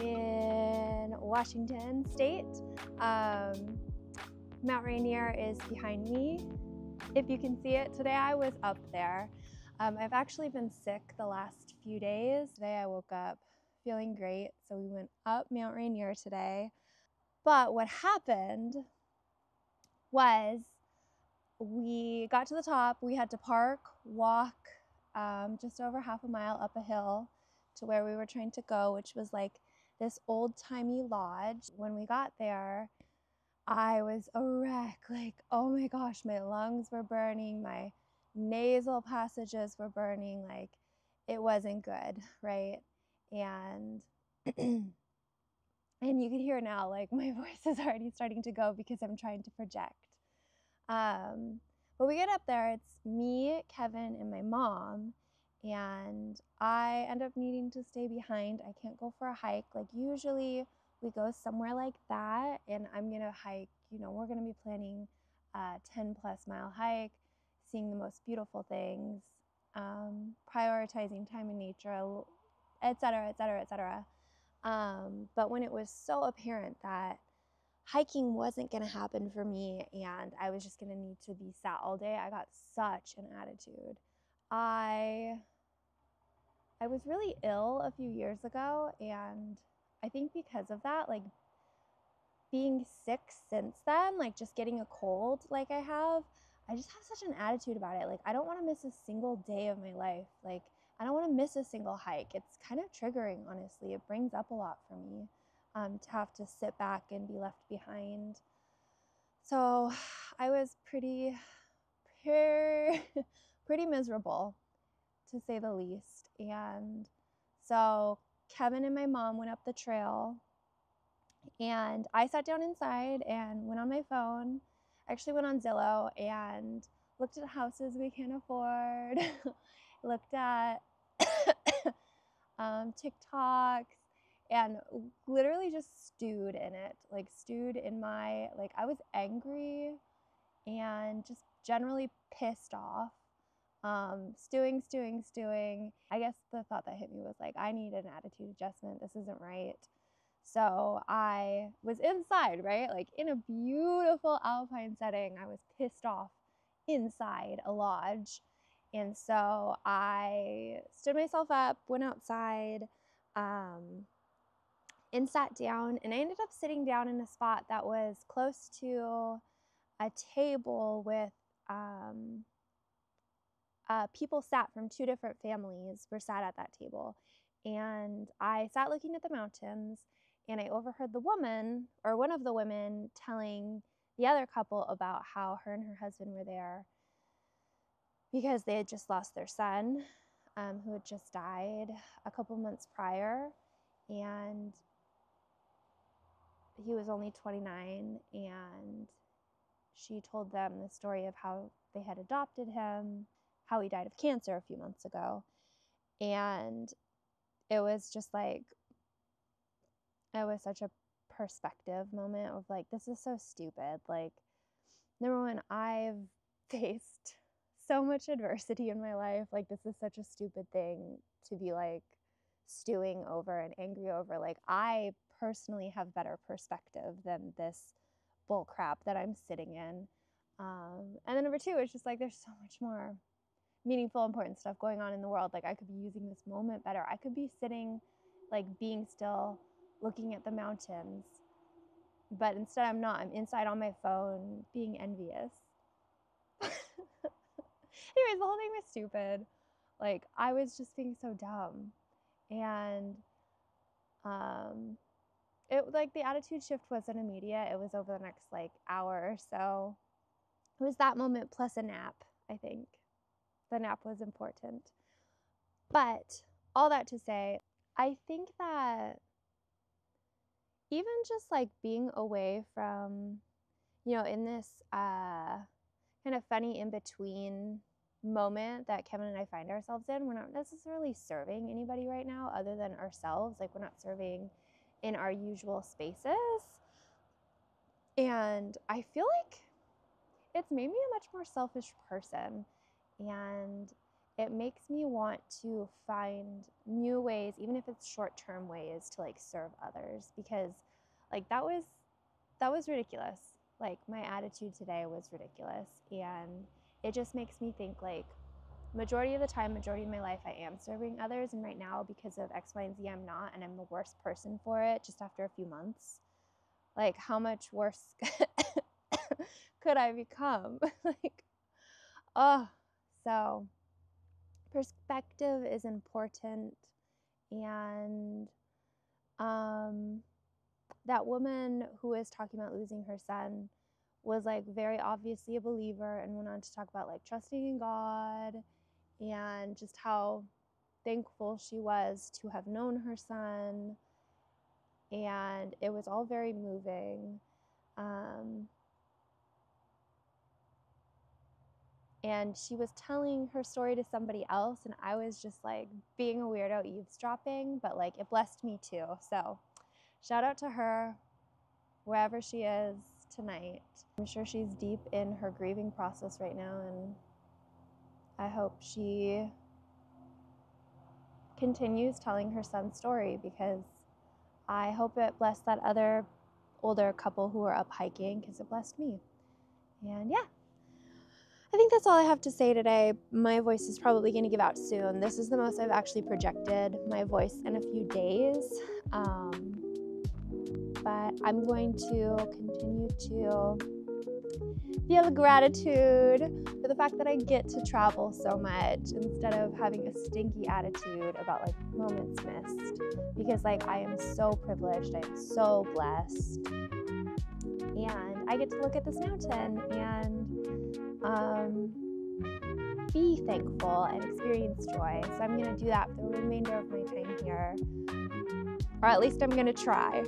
in Washington State. Um, Mount Rainier is behind me. If you can see it, today I was up there. Um, I've actually been sick the last few days. Today I woke up feeling great, so we went up Mount Rainier today. But what happened was we got to the top, we had to park, walk um, just over half a mile up a hill to where we were trying to go, which was like this old timey lodge. When we got there, I was a wreck. Like, oh my gosh, my lungs were burning, my nasal passages were burning. Like, it wasn't good, right? And and you can hear now, like my voice is already starting to go because I'm trying to project. Um, but we get up there, it's me, Kevin, and my mom. And I end up needing to stay behind. I can't go for a hike. Like, usually we go somewhere like that, and I'm gonna hike, you know, we're gonna be planning a 10 plus mile hike, seeing the most beautiful things, um, prioritizing time in nature, et cetera, et cetera, et cetera. Um, but when it was so apparent that hiking wasn't going to happen for me and I was just going to need to be sat all day. I got such an attitude. I I was really ill a few years ago and I think because of that like being sick since then, like just getting a cold like I have, I just have such an attitude about it. Like I don't want to miss a single day of my life. Like I don't want to miss a single hike. It's kind of triggering, honestly. It brings up a lot for me um, to have to sit back and be left behind. So I was pretty, pretty, pretty miserable, to say the least. And so Kevin and my mom went up the trail, and I sat down inside and went on my phone. I actually, went on Zillow and looked at houses we can't afford. looked at um, TikToks, and literally just stewed in it like stewed in my like i was angry and just generally pissed off um stewing stewing stewing. I guess the thought that hit me was like i need an attitude adjustment. This isn't right. So i was inside right? Like in a beautiful alpine setting. I was pissed off inside a lodge and so i stood myself up went outside um, and sat down. And I ended up sitting down in a spot that was close to a table with um, uh, people sat from two different families were sat at that table. And I sat looking at the mountains and I overheard the woman or one of the women telling the other couple about how her and her husband were there because they had just lost their son um, who had just died a couple months prior. And he was only 29 and she told them the story of how they had adopted him, how he died of cancer a few months ago. And it was just like, it was such a perspective moment of like, this is so stupid. Like, number one, I've faced so much adversity in my life. Like, this is such a stupid thing to be like stewing over and angry over. Like, I personally have better perspective than this bull crap that I'm sitting in. Um, and then number two, it's just like there's so much more meaningful, important stuff going on in the world. Like I could be using this moment better. I could be sitting, like being still, looking at the mountains. But instead, I'm not. I'm inside on my phone, being envious. Anyways, the whole thing was stupid. Like I was just being so dumb, and um, it like the attitude shift wasn't immediate. It was over the next like hour or so. It was that moment plus a nap, I think. The nap was important. But all that to say, I think that even just like being away from, you know, in this uh, kind of funny in between moment that Kevin and I find ourselves in, we're not necessarily serving anybody right now other than ourselves. Like, we're not serving in our usual spaces. And I feel like it's made me a much more selfish person. And it makes me want to find new ways, even if it's short term ways, to like serve others because like that was that was ridiculous. Like my attitude today was ridiculous. And it just makes me think like majority of the time, majority of my life, I am serving others. And right now, because of X, Y, and Z, I'm not. And I'm the worst person for it just after a few months. Like, how much worse could I become? like, oh, so perspective is important. And um, that woman who is talking about losing her son was like very obviously a believer and went on to talk about like trusting in God and just how thankful she was to have known her son. And it was all very moving. Um, and she was telling her story to somebody else, and I was just like being a weirdo eavesdropping, but like it blessed me too. So, shout out to her, wherever she is tonight. I'm sure she's deep in her grieving process right now, and I hope she continues telling her son's story because I hope it blessed that other older couple who were up hiking because it blessed me. And yeah, I think that's all I have to say today. My voice is probably going to give out soon. This is the most I've actually projected my voice in a few days. Um, but I'm going to continue to feel gratitude for the fact that I get to travel so much instead of having a stinky attitude about like moments missed. Because like I am so privileged, I am so blessed. And I get to look at this mountain and um, be thankful and experience joy. So I'm going to do that for the remainder of my time here. Or at least I'm to try.